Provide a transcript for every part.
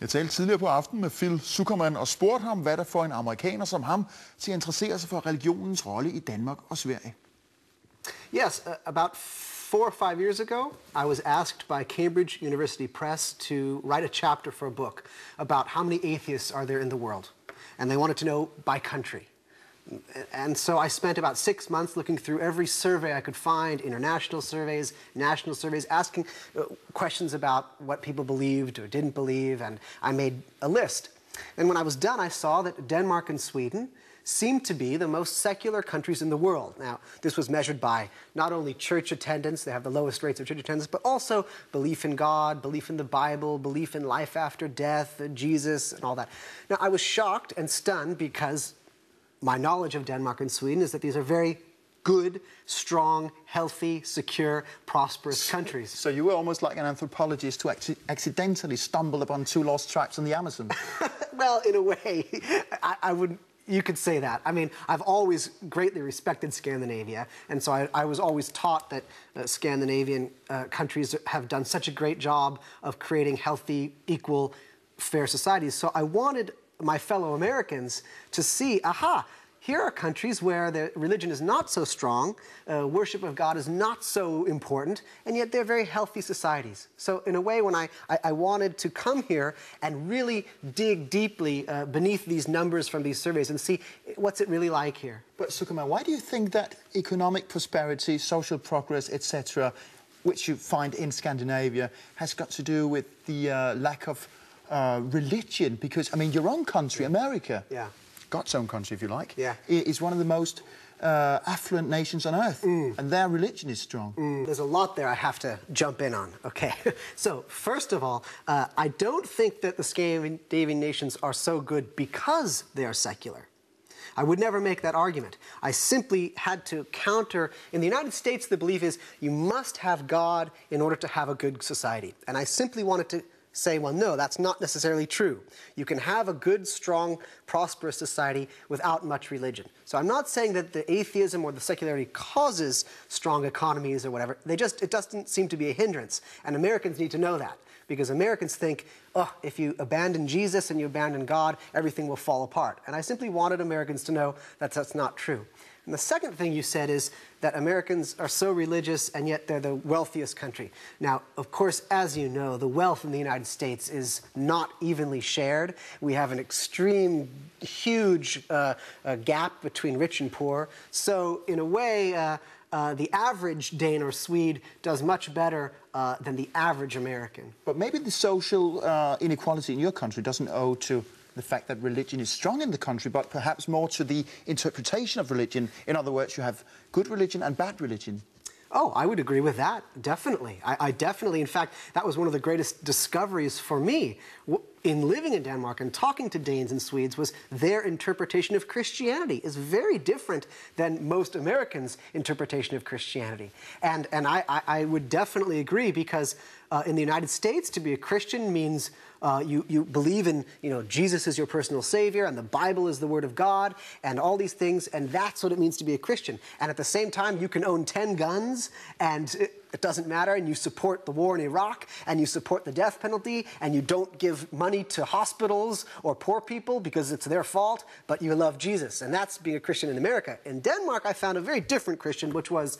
Jeg talte tidligere på aftenen med Phil Zuckerman og spurgte ham, hvad der får en amerikaner som ham til at interessere sig for religionens rolle i Danmark og Sverige. Yes, uh, about four or five years ago, I was asked by Cambridge University Press to write a chapter for a book about how many atheists are there in the world. And they wanted to know by country. And so I spent about six months looking through every survey I could find, international surveys, national surveys, asking uh, questions about what people believed or didn't believe, and I made a list. And when I was done, I saw that Denmark and Sweden seemed to be the most secular countries in the world. Now, this was measured by not only church attendance, they have the lowest rates of church attendance, but also belief in God, belief in the Bible, belief in life after death, Jesus, and all that. Now, I was shocked and stunned because my knowledge of Denmark and Sweden is that these are very good, strong, healthy, secure, prosperous countries. So you were almost like an anthropologist who acci- accidentally stumbled upon two lost tribes in the Amazon. well, in a way, I, I would. You could say that. I mean, I've always greatly respected Scandinavia, and so I, I was always taught that uh, Scandinavian uh, countries have done such a great job of creating healthy, equal, fair societies. So I wanted my fellow Americans to see, aha, here are countries where the religion is not so strong, uh, worship of God is not so important, and yet they're very healthy societies. So, in a way, when I, I, I wanted to come here and really dig deeply uh, beneath these numbers from these surveys and see what's it really like here. But Zuckerman, why do you think that economic prosperity, social progress, etc., which you find in Scandinavia, has got to do with the uh, lack of uh, religion? Because, I mean, your own country, America, Yeah. God's own country, if you like, Yeah. is one of the most uh, affluent nations on earth, Mm. and their religion is strong. There's a lot there I have to jump in on. Okay. so, first of all, uh, I don't think that the Scandinavian nations are so good because they are secular. I would never make that argument. I simply had to counter. In the United States, the belief is you must have God in order to have a good society. And I simply wanted to say, well, no, that's not necessarily true. You can have a good, strong, prosperous society without much religion. So I'm not saying that the atheism or the secularity causes strong economies or whatever. They just, it doesn't seem to be a hindrance. And Americans need to know that because Americans think, oh, if you abandon Jesus and you abandon God, everything will fall apart. And I simply wanted Americans to know that that's not true. And the second thing you said is that Americans are so religious and yet they're the wealthiest country. Now, of course, as you know, the wealth in the United States is not evenly shared. We have an extreme, huge uh, uh, gap between rich and poor. So, in a way, uh, uh, the average Dane or Swede does much better uh, than the average American. But maybe the social uh, inequality in your country doesn't owe to the fact that religion is strong in the country, but perhaps more to the interpretation of religion. In other words, you have good religion and bad religion. Oh, I would agree with that, definitely. I, I definitely, in fact, that was one of the greatest discoveries for me w- in living in Denmark and talking to Danes and Swedes was their interpretation of Christianity is very different than most Americans' interpretation of Christianity. And, and I, I, I would definitely agree because uh, in the United States, to be a Christian means uh, you, you believe in, you know, Jesus is your personal savior and the Bible is the word of God and all these things, and that's what it means to be a Christian. And at the same time, you can own 10 guns and it, doesn't matter, and you support the war in Iraq and you support the death penalty and you don't give money to hospitals or poor people because it's their fault, but you love Jesus. And that's being a Christian in America. In Denmark, I found a very different Christian, which was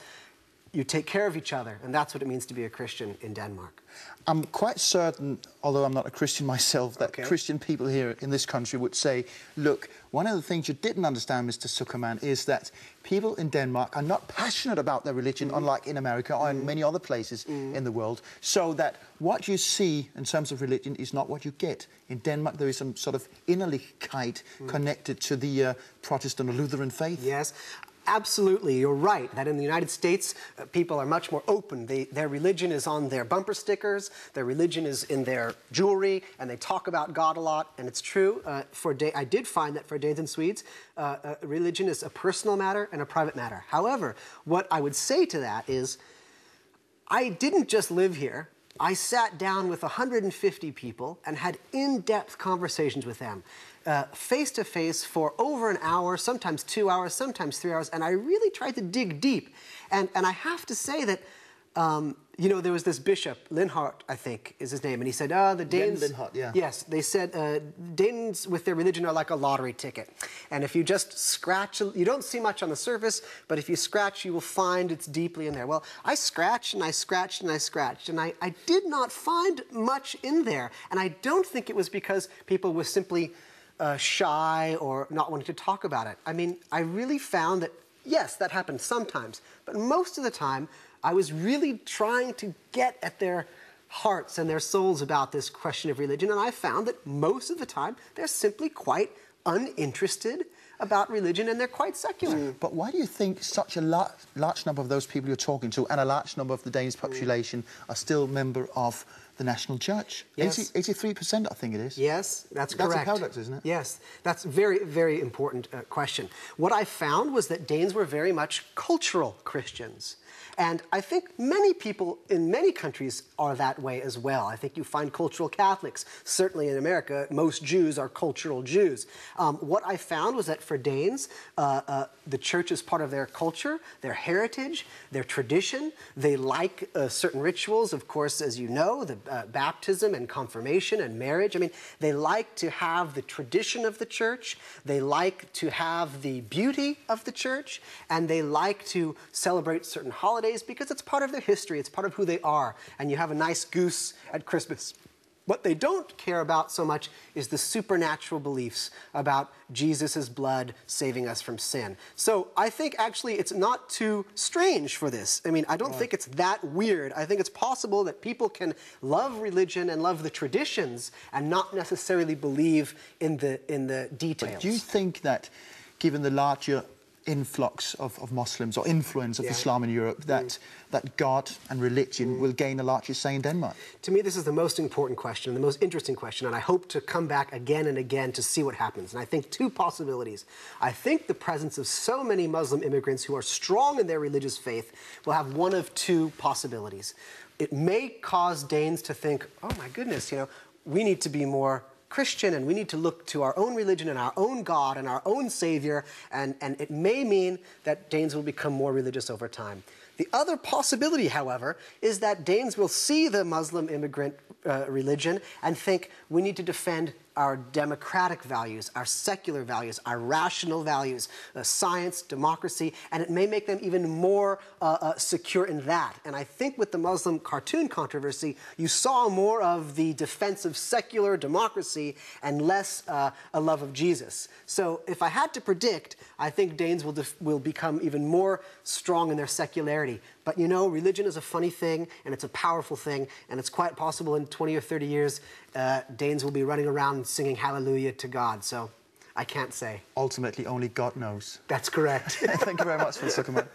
you take care of each other, and that's what it means to be a Christian in Denmark. I'm quite certain, although I'm not a Christian myself, that Okay. Christian people here in this country would say, look, one of the things you didn't understand, Mr. Zuckerman, is that people in Denmark are not passionate about their religion, mm-hmm. unlike in America or in mm-hmm. many other places mm-hmm. in the world. So that what you see in terms of religion is not what you get. In Denmark, there is some sort of innerlichkeit mm. connected to the uh, Protestant or Lutheran faith. Yes. Absolutely, you're right that in the United States, uh, people are much more open. They, their religion is on their bumper stickers, their religion is in their jewelry, and they talk about God a lot. And it's true. Uh, for Da- I did find that for Danes and Swedes, uh, uh, religion is a personal matter and a private matter. However, what I would say to that is, I didn't just live here. I sat down with 150 people and had in depth conversations with them, face to face for over an hour, sometimes two hours, sometimes three hours, and I really tried to dig deep. And, and I have to say that Um, you know, there was this bishop, Lindhardt, I think is his name, and he said, oh, the Danes... Lindhardt, yeah. Yes, they said uh, Danes with their religion are like a lottery ticket. And if you just scratch, you don't see much on the surface, but if you scratch, you will find it's deeply in there. Well, I scratched and I scratched and I scratched, and I, I did not find much in there. And I don't think it was because people were simply uh, shy or not wanting to talk about it. I mean, I really found that, yes, that happened sometimes, but most of the time, I was really trying to get at their hearts and their souls about this question of religion, and I found that most of the time they're simply quite uninterested about religion and they're quite secular. Mm. But why do you think such a large, large number of those people you're talking to and a large number of the Danish population mm. are still member of the National Church? Yes. 80, 83%, I think it is. Yes, that's correct. That's a paradox, isn't it? Yes, that's a very, very important uh, question. What I found was that Danes were very much cultural Christians. And I think many people in many countries are that way as well. I think you find cultural Catholics. Certainly in America, most Jews are cultural Jews. Um, what I found was that for Danes, uh, uh, the church is part of their culture, their heritage, their tradition. They like uh, certain rituals, of course, as you know, the uh, baptism and confirmation and marriage. I mean, they like to have the tradition of the church. They like to have the beauty of the church, and they like to celebrate certain holidays holidays because it's part of their history, it's part of who they are, and you have a nice goose at Christmas. What they don't care about so much is the supernatural beliefs about Jesus' blood saving us from sin. So I think actually it's not too strange for this. I mean, I don't right. think it's that weird. I think it's possible that people can love religion and love the traditions and not necessarily believe in the, in the details. But do you think that given the larger influx of, of Muslims or influence of yeah. Islam in Europe that, mm. that God and religion mm. will gain a larger say in Denmark? To me, this is the most important question, the most interesting question, and I hope to come back again and again to see what happens. And I think two possibilities. I think the presence of so many Muslim immigrants who are strong in their religious faith will have one of two possibilities. It may cause Danes to think, oh my goodness, you know, we need to be more Christian and we need to look to our own religion and our own God and our own Savior, and, and it may mean that Danes will become more religious over time. The other possibility, however, is that Danes will see the Muslim immigrant uh, religion and think we need to defend our democratic values, our secular values, our rational values, uh, science, democracy, and it may make them even more uh, uh, secure in that. And I think with the Muslim cartoon controversy, you saw more of the defense of secular democracy and less uh, a love of Jesus. So if I had to predict, I think Danes will, will become even more strong in their secularity. But you know, religion is a funny thing, and it's a powerful thing, and it's quite possible in 20 or 30 years, uh, Danes will be running around singing hallelujah to God. So I can't say. Ultimately, only God knows. That's correct. Thank you very much, Mr. Zuckerman.